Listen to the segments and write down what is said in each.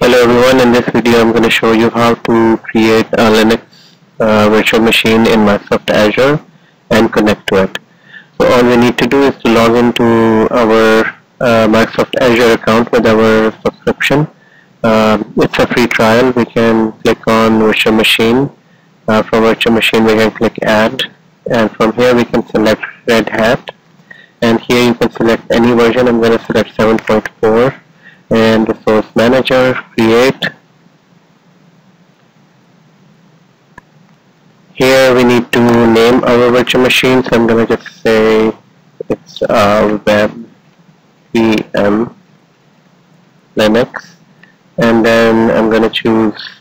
Hello everyone, in this video I'm going to show you how to create a Linux uh, virtual machine in Microsoft Azure and connect to it. So all we need to do is to log into our uh, Microsoft Azure account with our subscription. Um, it's a free trial. We can click on virtual machine. Uh, from virtual machine we can click add and from here we can select Red Hat and here you can select any version. I'm going to select 7.4 and the source manager create. Here we need to name our virtual machine so I'm to just say it's uh, web VM Linux. And then I'm to choose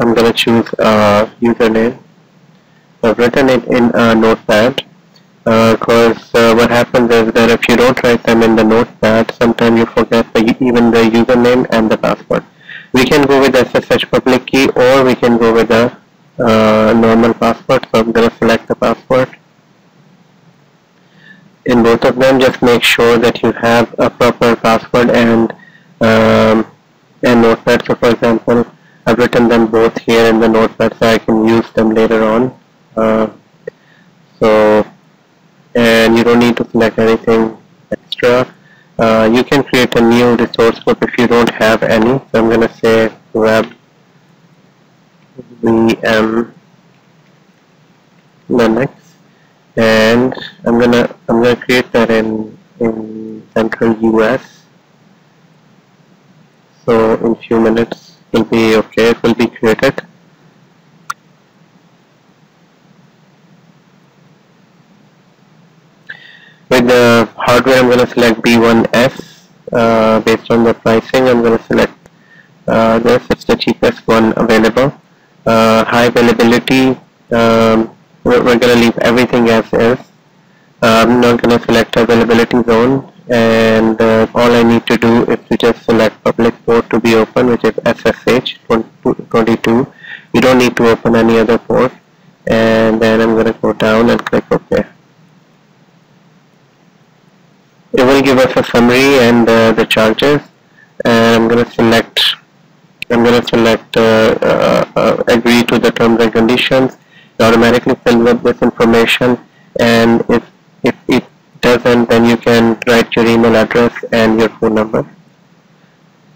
I'm to choose a username. I've written it in a notepad because uh, uh, what happens is that if you don't write them in the notepad, sometimes you forget the, even the username and the password. We can go with SSH public key or we can go with a uh, normal password. So I'm going to select the password. In both of them, just make sure that you have a proper password and um, and notepad. So for example, I've written them both here in the notepad so I can use them later on. Uh, so and you don't need to select anything extra. Uh, you can create a new resource group. If you don't have any. So I'm going to say web VM Linux and I'm gonna I'm gonna create that in in central US so in few minutes will be okay. It will be created. With the hardware I'm going to select B1S uh, based on the pricing I'm going to select uh, this it's the cheapest one available. Uh, high availability um, we're, we're going to leave everything as is. I'm not going to select availability zone and uh, all I need to do is to just select public port to be open which is SSH 22 you don't need to open any other port. And then I'm going to go down and click OK it will give us a summary and uh, the charges. And I'm going to select I'm going to select uh, uh, uh, agree to the terms and conditions. It automatically fills up this information. And if, if it doesn't then you can write your email address and your phone number.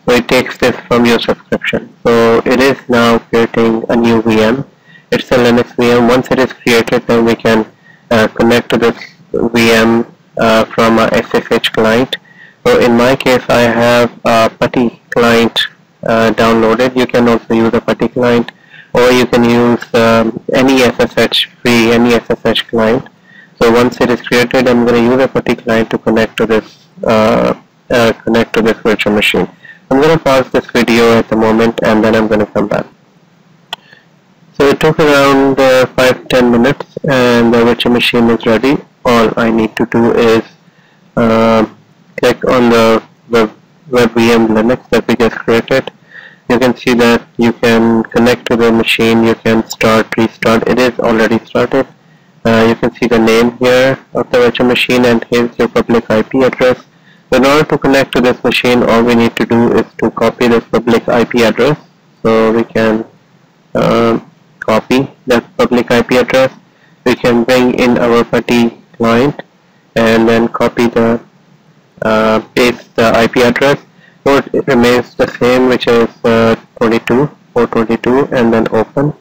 So it takes this from your subscription. So it is now creating a new VM it's a Linux VM once it is created then we can uh, connect to this VM uh, from a SSH client. So in my case, I have a PuTTY client uh, downloaded. You can also use a PuTTY client, or you can use um, any SSH free, any SSH client. So once it is created, I'm going to use a PuTTY client to connect to this uh, uh, connect to this virtual machine. I'm going to pause this video at the moment, and then I'm going to come back. So it took around uh, 5-10 minutes and the virtual machine is ready all I need to do is uh, click on the web, VM Linux that we just created. You can see that you can connect to the machine you can start restart. It is already started. Uh, you can see the name here of the virtual machine and here's your public IP address. In order to connect to this machine all we need to do is to copy this public IP address. So we can uh, copy that public IP address. We can bring in our PuTTY client and then copy the uh, paste the IP address. So it remains the same which is uh, 22 422 and then open.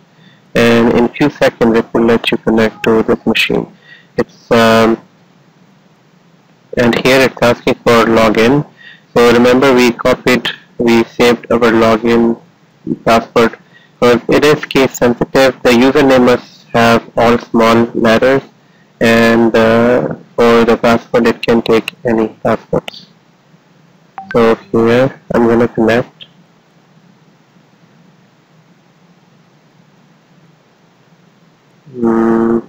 And in few seconds it will let you connect to this machine. It's um, and here it's asking for login. So remember we copied we saved our login password. Because it is case sensitive the username must have all small letters and uh, for the password it can take any passwords so here I'm gonna connect. Mm.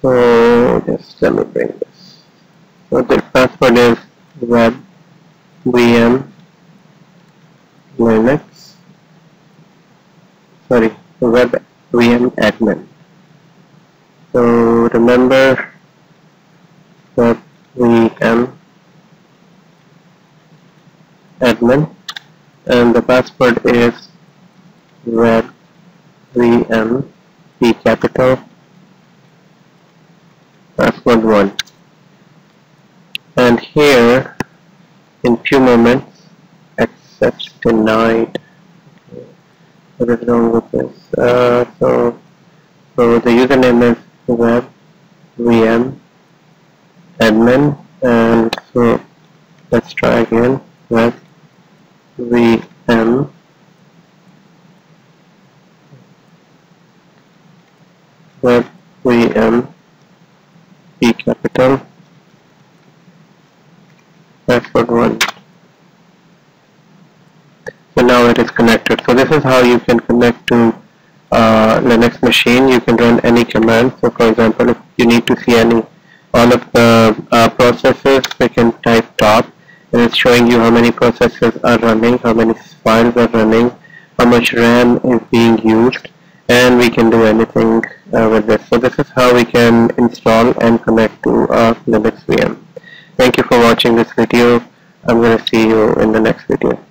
so just let me bring this. So the password is web VM Linux sorry web VM admin so remember that we am admin and the password is web vm p capital password 1 and here in few moments access denied. What is wrong with this? Uh, so so the username is web vm admin and so let's try again web vm web vm p capital. Password 1 so now it is connected. So this is how you can connect to Linux machine you can run any command. So for example if you need to see any all of the uh, processes we can type top. And it's showing you how many processes are running how many files are running how much RAM is being used. And we can do anything uh, with this. So this is how we can install and connect to a Linux VM. Thank you for watching this video. I'm going to see you in the next video